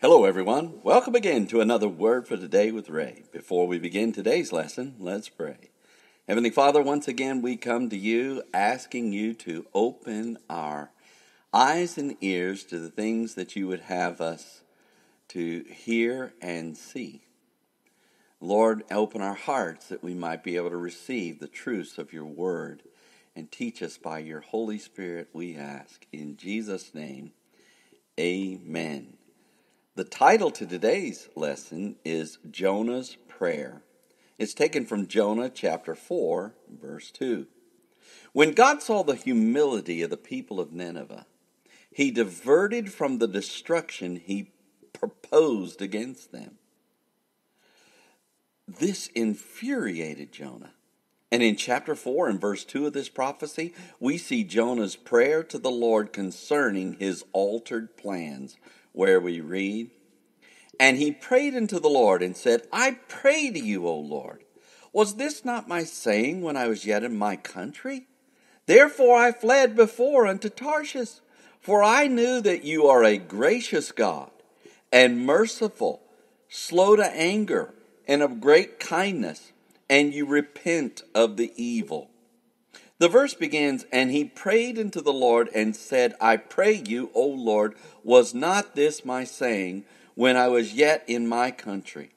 Hello, everyone. Welcome again to another Word for Today with Ray. Before we begin today's lesson, let's pray. Heavenly Father, once again we come to you asking you to open our eyes and ears to the things that you would have us to hear and see. Lord, open our hearts that we might be able to receive the truths of your word and teach us by your Holy Spirit, we ask. In Jesus' name, amen. The title to today's lesson is Jonah's Prayer. It's taken from Jonah chapter 4, verse 2. When God saw the humility of the people of Nineveh, he diverted from the destruction he proposed against them. This infuriated Jonah. And in chapter 4 and verse 2 of this prophecy, we see Jonah's prayer to the Lord concerning his altered plans, where we read, And he prayed unto the Lord and said, I pray to you, O Lord. Was this not my saying when I was yet in my country? Therefore I fled before unto Tarshish, for I knew that you are a gracious God and merciful, slow to anger, and of great kindness, and you repent of the evil. The verse begins, And he prayed unto the Lord and said, I pray you, O Lord, was not this my saying when I was yet in my country?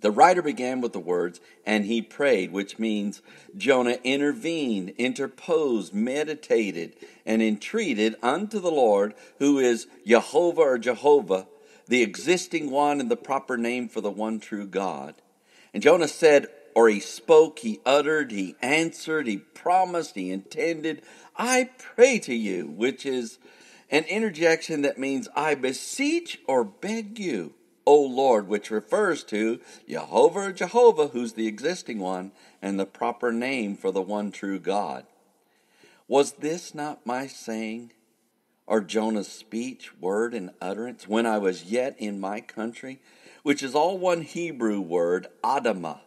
The writer began with the words, and he prayed, which means Jonah intervened, interposed, meditated, and entreated unto the Lord, who is Jehovah or Jehovah, the existing one and the proper name for the one true God. And Jonah said, or he spoke, he uttered, he answered, he promised, he intended, I pray to you, which is an interjection that means I beseech or beg you, O Lord, which refers to Jehovah or Jehovah, who's the existing one and the proper name for the one true God. Was this not my saying? or Jonah's speech, word, and utterance when I was yet in my country, which is all one Hebrew word, Adamah,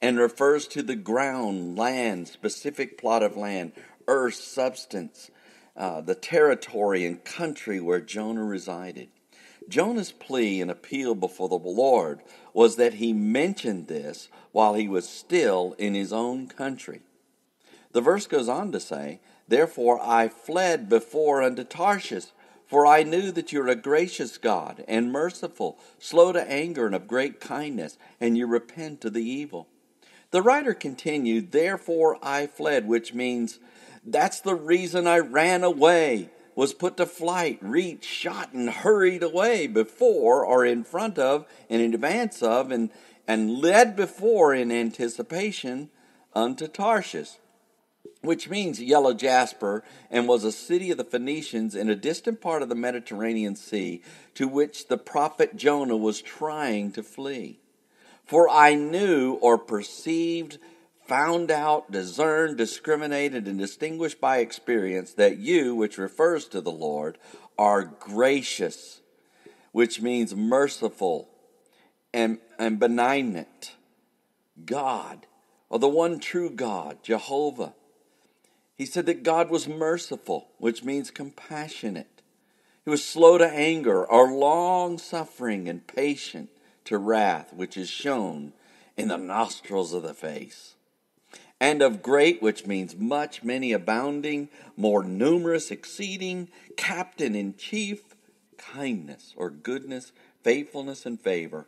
and refers to the ground, land, specific plot of land, earth, substance, uh, the territory and country where Jonah resided. Jonah's plea and appeal before the Lord was that he mentioned this while he was still in his own country. The verse goes on to say, Therefore I fled before unto Tarshish, for I knew that you are a gracious God and merciful, slow to anger and of great kindness, and you repent of the evil. The writer continued, Therefore I fled, which means that's the reason I ran away, was put to flight, reached, shot, and hurried away before or in front of and in advance of and, and led before in anticipation unto Tarshish which means yellow jasper, and was a city of the Phoenicians in a distant part of the Mediterranean Sea, to which the prophet Jonah was trying to flee. For I knew or perceived, found out, discerned, discriminated, and distinguished by experience that you, which refers to the Lord, are gracious, which means merciful and, and benignant. God, or the one true God, Jehovah he said that God was merciful, which means compassionate. He was slow to anger, or long suffering and patient to wrath, which is shown in the nostrils of the face. And of great, which means much, many abounding, more numerous, exceeding, captain in chief, kindness or goodness, faithfulness and favor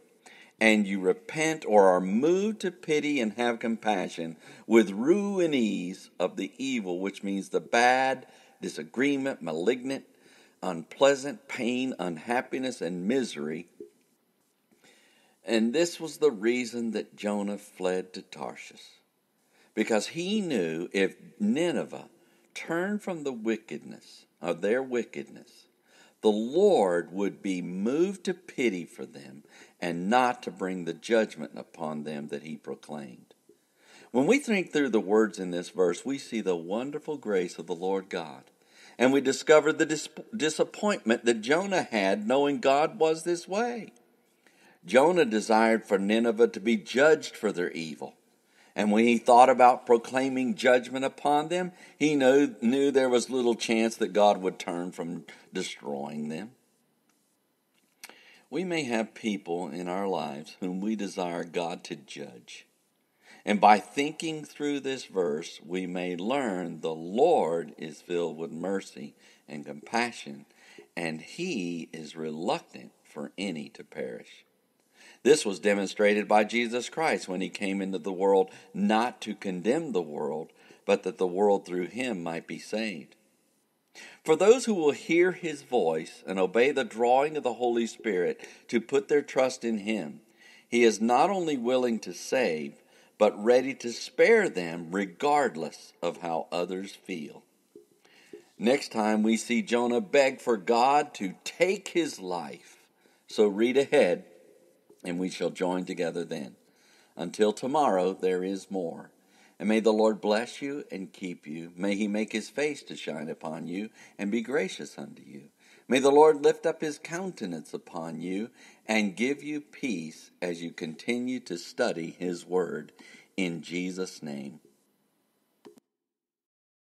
and you repent or are moved to pity and have compassion with rue ease of the evil, which means the bad, disagreement, malignant, unpleasant, pain, unhappiness, and misery. And this was the reason that Jonah fled to Tarshish. Because he knew if Nineveh turned from the wickedness of their wickedness, the Lord would be moved to pity for them and not to bring the judgment upon them that he proclaimed. When we think through the words in this verse, we see the wonderful grace of the Lord God. And we discover the dis- disappointment that Jonah had knowing God was this way. Jonah desired for Nineveh to be judged for their evil. And when he thought about proclaiming judgment upon them, he knew, knew there was little chance that God would turn from destroying them. We may have people in our lives whom we desire God to judge. And by thinking through this verse, we may learn the Lord is filled with mercy and compassion, and he is reluctant for any to perish. This was demonstrated by Jesus Christ when he came into the world not to condemn the world, but that the world through him might be saved. For those who will hear his voice and obey the drawing of the Holy Spirit to put their trust in him, he is not only willing to save, but ready to spare them regardless of how others feel. Next time we see Jonah beg for God to take his life. So read ahead, and we shall join together then. Until tomorrow, there is more. And may the Lord bless you and keep you. May he make his face to shine upon you and be gracious unto you. May the Lord lift up his countenance upon you and give you peace as you continue to study his word. In Jesus' name.